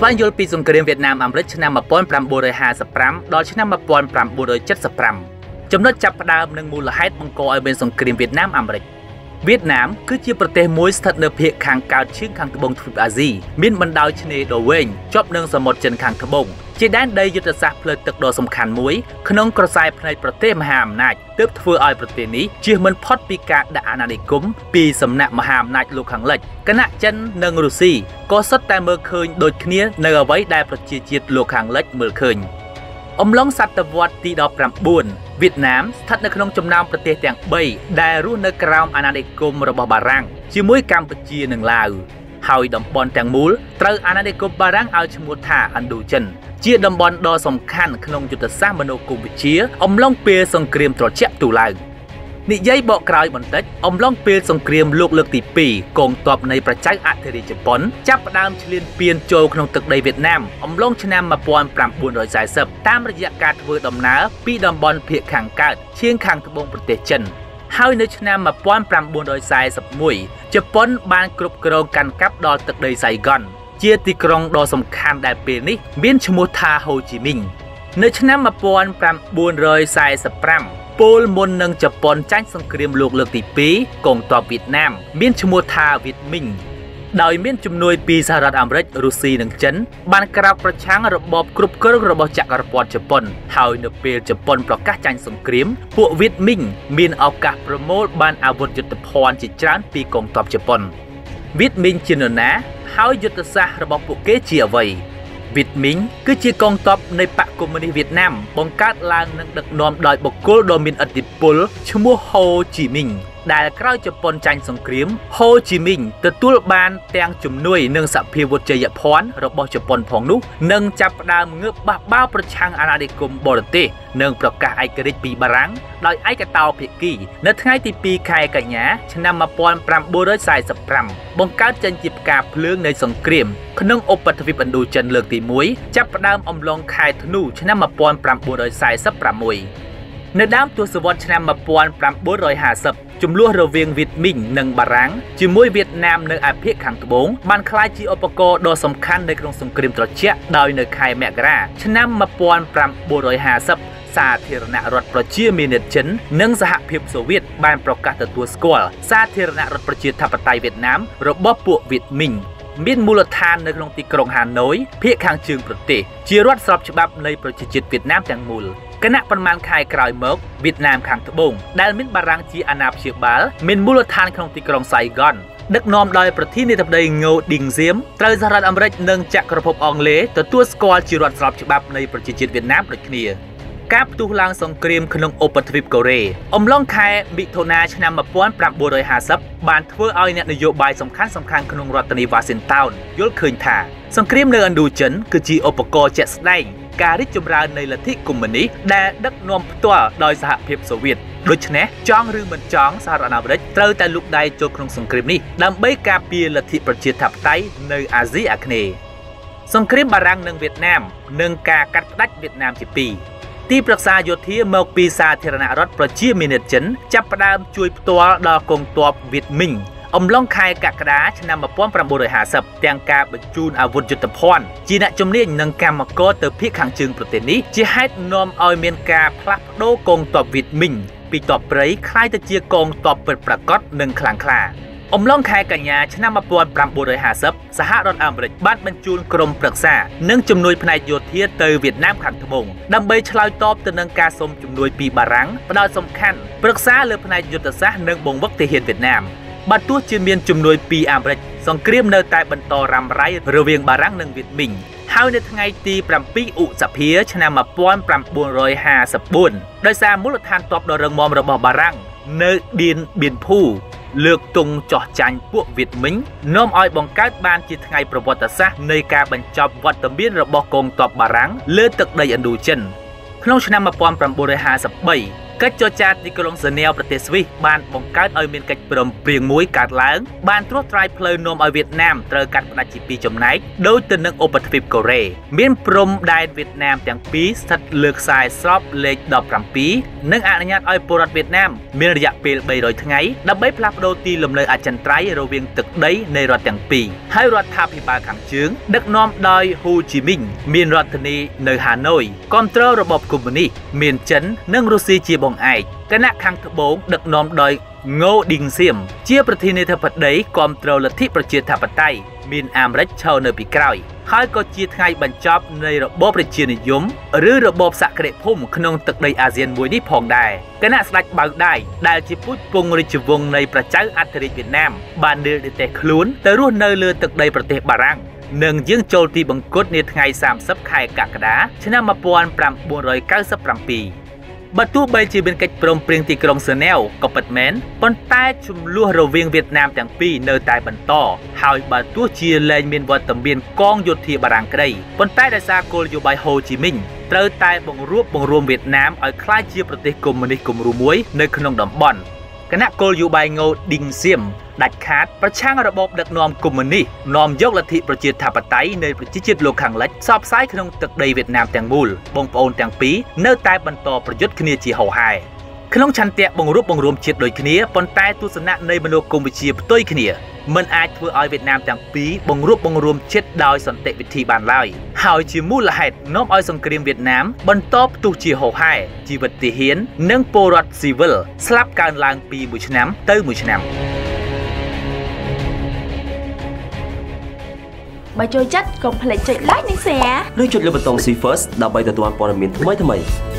ស្វែងយល់ពីសង្គ្រាមវៀតណាមអាមេរិកឆ្នាំ1955ដល់ឆ្នាំ1975ចំណុចចាប់ផ្ដើមនិងមូលហេតុបង្កឲ្យមានសង្គ្រាមវៀតណាមអាមេរិក វៀតណាមគឺជាប្រទេសមួយស្ថិតនៅភាគខាងកើតជើងខាងត្បូងទ្វីបអាស៊ីមានបណ្ដោយឆ្នេរដ៏វែងជាប់នឹងសមុទ្រចិនខាងត្បូងជាដែនដីយុទ្ធសាស្ត្រផ្លូវទឹកដ៏សំខាន់មួយក្នុងក្រសែភ្នែកប្រទេសមហាអំណាចទើបធ្វើឲ្យប្រទេសនេះជៀសមិនផុតពីការដាក់អាណានិគមពីសំណាក់មហាអំណាចលោកខាងលិចគណៈចិននិងរុស្ស៊ីក៏សុទ្ធតែមើលឃើញដូចគ្នានៅអ្វីដែលប្រជាជាតិលោកខាងលិចមើលឃើញ អំឡុងសតវត្សទី19វៀតណាមស្ថិតនៅក្នុងចំណោមប្រទេសទាំង3ដែលរស់នៅក្រោមអាណានិគមរបស់បារាំងជាមួយកម្ពុជានិងឡាវហើយតំបន់ទាំងមូលត្រូវអាណានិគមបារាំងឲ្យឈ្មោះថាឥណ្ឌូចិនជាតំបន់ដ៏សំខាន់ក្នុងយុទ្ធសាស្ត្រមនោគមវិជ្ជាអំឡុងពេលសង្គ្រាមត្រជាក់ទូឡើង និយាយបកក្រោយបន្តិចអំឡុងពេលសង្គ្រាមលោកលើកទី2កងទ័ពនៃប្រជាអធិរាជជប៉ុនចាប់ផ្ដើមឈ្លានពានចូលក្នុងទឹកដីវៀតណាមអំឡុងឆ្នាំ1940តាមរយៈការធ្វើដំណើរពីតំបន់ភាគខាងកើតឈៀងខាងត្បូងប្រទេសចិនហើយនៅឆ្នាំ1941ជប៉ុនបានគ្រប់គ្រងកាន់កាប់ដល់ទឹកដីសៃហ្គនជាទីក្រុងដ៏សំខាន់ដែលពេលនេះមានឈ្មោះថាហូជីមីញនៅឆ្នាំ1945 ពលមុននឹងជប៉ុនចាញ់សង្គ្រាមលោកលើកទី2កងទ័ពវៀតណាម មានឈ្មោះថាវៀតមីងដោយមានជំនួយពីសហរដ្ឋអាមេរិករុស្ស៊ីនិងចិន បានក្រាបប្រឆាំងរបបគ្រប់គ្រងរបស់ចក្រពត្តិជប៉ុន ហើយនៅពេលជប៉ុនប្រកាសចាញ់សង្គ្រាម ពួកវៀតមីងមានឱកាសប្រមូលបានអាវុធយុទ្ធភ័ណ្ឌជាច្រើនពីកងទ័ពជប៉ុនវៀតមីងជានរណា ហើយយុទ្ធសាស្ត្ររបស់ពួកគេជាអ្វី វីតមីងគឺជាកងទ័ពនៃបកកុម្មុយនីសវៀតណាមបង្កើតឡើងនិងដឹកនាំដោយបុគ្គលដ៏មានឥទ្ធិពលឈ្មោះហូជីមីងដែលក្រោយជប៉ុនចាញ់សង្គ្រាមហូជីមីងទទួលបានទាំងជំនួយនិងសភាវុធជ័យភ័ណ្ឌរបស់ជប៉ុនផងនោះនិងចាប់ផ្ដើមងើបបះបោប្រឆាំងអាណានិគមបរទេសនិងប្រកាសឯករាជ្យពីបារាំងដោយឯកតោភាគី នៅថ្ងៃទី2ខែកញ្ញាឆ្នាំ1945បង្កើតចេញជាផ្កាភ្លើងនៃសង្គ្រាមក្នុងឧបទ្វីបឥណ្ឌូចិនលើកទី1ចាប់ផ្ដើមអំឡុងខែធ្នូឆ្នាំ1946 នៅដើមទសវត្សរ៍ឆ្នាំ1950ចំនួនរវាងវៀតមីងនិងបារាំងជាមួយវៀតណាមនៅឯភាគខាងត្បូងបានក្លាយជាឧបករណ៍ដ៏សំខាន់នៅក្នុងសង្គ្រាមត្រជាក់ដោយនៅខែមករាឆ្នាំ1950សាធារណរដ្ឋប្រជាមានិតចិននិងសហភាពសូវៀតបានប្រកាសទទួលស្គាល់សាធារណរដ្ឋប្រជាធិបតេយ្យវៀតណាមរបស់ពួកវៀតមីងមានមូលដ្ឋាននៅក្នុងទីក្រុងហាណូយភាគខាងជើងប្រទេសជារដ្ឋស្របច្បាប់នៃប្រជាជាតិវៀតណាមទាំងមូល គណៈប្រមាណខែក្រោយមកវៀតណាមខាងត្បូងដែលមានបារាំងជាអាណាព្យាបាលមានមូលដ្ឋានក្នុងទីក្រុងសៃហ្គនដឹកនាំដោយប្រធានាធិបតីងូឌីងសៀមត្រូវសហរដ្ឋអាមេរិកនិងចក្រភពអង់គ្លេសទទួលស្គាល់ជារដ្ឋស្របច្បាប់នៃប្រជាជាតិវៀតណាមដូចគ្នាការផ្ទុះឡើងសង្គ្រាមក្នុងឧបទ្វីបកូរ៉េអំឡុងខែមិថុនាឆ្នាំ1950បានធ្វើឲ្យអ្នកនយោបាយសំខាន់សំខាន់ក្នុងរដ្ឋធានីវ៉ាស៊ីនតោនយល់ឃើញថាសង្គ្រាមនៅឥណ្ឌូចិនគឺជាឧបករណ៍ជាក់ស្ដែង ការរីកចម្រើននៃលទ្ធិកុម្មុយនីសដែលដឹកនាំផ្ទាល់ដោយសហភាពសូវៀតដូច្នេះចង់ឬមិនចង់សហរដ្ឋអាមេរិកត្រូវតែលូកដៃចូលក្នុងសង្គ្រាមនេះដើម្បីការពារលទ្ធិប្រជាធិបតេយ្យនៅអាស៊ីអាគ្នេយ៍សង្គ្រាមបារាំងនិងវៀតណាមនិងការកាត់ផ្តាច់វៀតណាមជាពីរទីប្រឹក្សាយោធាមកពីសាធារណរដ្ឋប្រជាមានិតចិនចាប់ផ្ដើមជួយផ្ទាល់ដល់កងទ័ពវៀតមីង អំឡុងខែកក្កដាឆ្នាំ1950ទាំងការបញ្ជូនអាវុធយុទ្ធភ័ណ្ឌជាអ្នកជំនាញនិងកម្មករទៅភៀកខាងជើងប្រទេសនេះជាហេតុនាំឲ្យមានការផ្លាស់ប្ដូរកងទ័ពវៀតមីញពីទ័ពព្រៃក្លាយទៅជាកងទ័ពពិតប្រាកដនិងខ្លាំងក្លាអំឡុងខែកញ្ញាឆ្នាំ1950សហរដ្ឋអាមេរិកបានបញ្ជូនក្រុមប្រឹក្សានិងជំនួយផ្នែកយោធាទៅវៀតណាមខាងត្បូងដើម្បីឆ្លើយតបទៅនឹងការសុំជំនួយពីបារាំងផ្ដោតសំខាន់ប្រឹក្សាលើផ្នែកយុទ្ធសាស្ត្រនិងបង្វឹកទាហានវៀតណាម បើទោះជាមានជំនួយពីអាមេរិកសង្គ្រាមនៅតែបន្តរ៉ាំរ៉ៃរវាងបារាំងនិងវៀតមីងហើយនៅថ្ងៃទី7ឧសភាឆ្នាំ1954ដោយសារមូលដ្ឋានទ័ពដ៏រឹងមាំរបស់បារាំងនៅឌៀនបៀនភូលើកទង់ចោះចាញ់ពួកវៀតមីងនាំឲ្យបង្កើតបានជាថ្ងៃប្រវត្តិសាស្ត្រនៃការបញ្ចប់វត្តមានរបស់កងទ័ពបារាំងលើទឹកដីឥណ្ឌូចិនក្នុងឆ្នាំ1953 កិច្ចចរចាទីក្រុងហ្សឺណែវប្រទេសស្វីសបានបង្កើតឲ្យមានកិច្ចព្រមព្រៀងមួយកើតឡើងបានត្រួសត្រាយផ្លូវនាំឲ្យវៀតណាមត្រូវកាត់ផ្តាច់ជាពីរចំណែកដោយទៅនឹងឧបទ្វីបកូរ៉េមានព្រំដែនវៀតណាមទាំងពីរស្ថិតលើខ្សែស្របលេខ17និងអនុញ្ញាតឲ្យពលរដ្ឋវៀតណាមមានរយៈពេល300ថ្ងៃដើម្បីផ្លាស់ប្ដូរទីលំនៅអចិន្ត្រៃយ៍រវាងទឹកដីនៃរដ្ឋទាំងពីរ ហើយរដ្ឋាភិបាលខាងជើងដឹកនាំដោយហ៊ូជីមីងមានរដ្ឋធានីនៅហាណូយគ្រប់គ្រងរបបកុម្មុយនីសមានចិន និងរុស្ស៊ីជាបងឯកគណៈខាងត្បូងដឹកនាំដោយ ងូឌីងសៀមជាប្រធានាធិបតីគ្រប់គ្រងលទ្ធិប្រជាធិបតេយ្យមានអាមេរិកឈរនៅពីក្រោយហើយក៏ជាថ្ងៃបញ្ចប់នៃរបបប្រជានិយមឬរបបសក្តិភូមិក្នុងទឹកដីអាស៊ានមួយនេះផងដែរគណៈស្ដេចបៅដៃដែលជាពូជពង្សរាជវង្សនៃប្រជាអធិរាជវៀតណាមបាននិរទេសខ្លួនទៅរស់នៅលើទឹកដីប្រទេសបារាំងនិងយាងចូលទីបង្គត់នាថ្ងៃ30ខែកក្កដាឆ្នាំ1997 បើទោះបីជាមានកិច្ចព្រមព្រៀងទីក្រុងសឺណែវក៏ពិតមែនប៉ុន្តែចំនួនរវាងវៀតណាមទាំងពីរនៅតែបន្តហើយបើទោះជាលែងមានវត្តមានកងយោធាបារាំងក្តីប៉ុន្តែដោយសារគោលនយោបាយហូជីមីញត្រូវតែបង្រួបបង្រួមវៀតណាមឲ្យក្លាយជាប្រទេសកុម្មុយនីសគំរូមួយនៅក្នុងតំបន់ គណៈគោលនយោបាយងោឌីងសៀមដាច់ខាតប្រឆាំងរបបដឹកនាំកុម្មុយនីសនាំយកលទ្ធិប្រជាធិបតេយ្យនៃប្រជាជាតិលោកខាងលិចផ្សព្វផ្សាយក្នុងទឹកដីវៀតណាមទាំងមូលបងប្អូនទាំងពីរនៅតែបន្តប្រយុទ្ធគ្នាជាហោហែ ក្នុងឆន្ទៈបង្រួបបង្រួមជាតិដូចគ្នាប៉ុន្តែទស្សនៈនៃមនោគមវិជ្ជាផ្ទុយគ្នាមិនអាចធ្វើឲ្យវៀតណាមទាំងពីរបង្រួបបង្រួមចិត្តដោយសន្តិវិធីបានឡើយហើយជាមូលហេតុនាំឲ្យសង្គ្រាមវៀតណាមបន្តផ្ទុះជាហូរហែជីវិតទាហាន និងពលរដ្ឋស៊ីវិលស្លាប់កើនឡើងពីមួយឆ្នាំទៅមួយឆ្នាំបើចូលចិត្តកុំភ្លេចចុច like និង share ឬចុចលើប៊ូតុង See First ដើម្បីទទួលព័ត៌មានថ្មីៗ